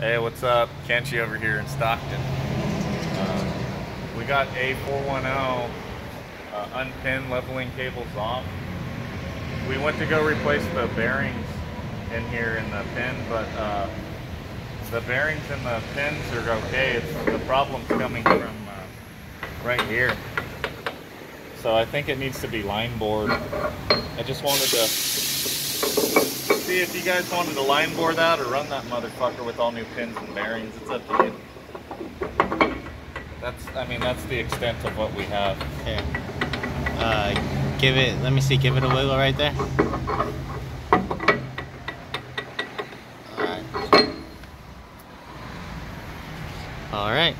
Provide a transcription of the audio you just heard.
Hey, what's up? Kenchi over here in Stockton. Uh, we got A410 uh, unpinned leveling cables off. We went to go replace the bearings in here in the pin, but uh, the bearings and the pins are okay. It's the problem's coming from uh, right here. So I think it needs to be line bored. I just wanted to see if you guys wanted to line board that or run that motherfucker with all new pins and bearings. It's up to you. That's, I mean, that's the extent of what we have. Okay. Uh, give it, let me see, give it a wiggle right there. All right. All right.